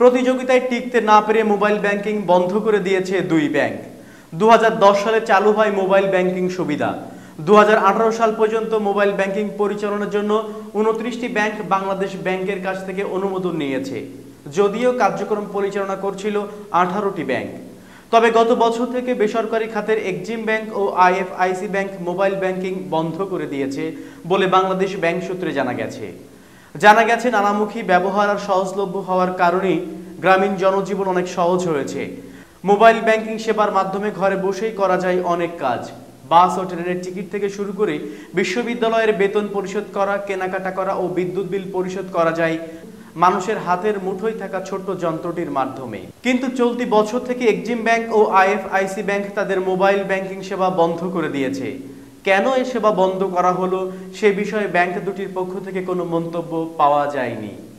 প্রতিযোগিতায় টিকতে না পেরে মোবাইল ব্যাংকিং বন্ধ করে দিয়েছে দুই ব্যাংক। দুহাজার দশ সালে চালু হয় মোবাইল ব্যাংকিং সুবিধা। দুহাজার আঠারো সাল পর্যন্ত মোবাইল ব্যাংকিং পরিচালনার জন্য উনত্রিশটি ব্যাংক বাংলাদেশ ব্যাংকের কাছ থেকে অনুমোদন নিয়েছে। যদিও কার্যক্রম পরিচালনা করছিল আঠারোটি ব্যাংক। তবে গত বছর থেকে বেসরকারি খাতের এক্সিম ব্যাংক ও আইএফআইসি ব্যাংক মোবাইল ব্যাংকিং বন্ধ করে দিয়েছে বলে বাংলাদেশ ব্যাংক সূত্রে জানা গেছে। জানা গেছে, নানামুখী ব্যবহার আর সহজলভ্য হওয়ার কারণেই গ্রামীণ জনজীবন অনেক সহজ হয়েছে। মোবাইল ব্যাংকিং সেবার মাধ্যমে ঘরে বসেই করা যায় অনেক কাজ। বাস ও ট্রেনের টিকিট থেকে শুরু করে বিশ্ববিদ্যালয়ের বেতন পরিশোধ করা, কেনাকাটা করা ও বিদ্যুৎ বিল পরিশোধ করা যায় মানুষের হাতের মুঠোয় থাকা ছোট্ট যন্ত্রটির মাধ্যমে। কিন্তু চলতি বছর থেকে এক্সিম ব্যাংক ও আইএফআইসি ব্যাংক তাদের মোবাইল ব্যাংকিং সেবা বন্ধ করে দিয়েছে। কেন এই সেবা বন্ধ করা হলো? সে বিষয়ে ব্যাংক দুটির পক্ষ থেকে কোনো মন্তব্য পাওয়া যায়নি।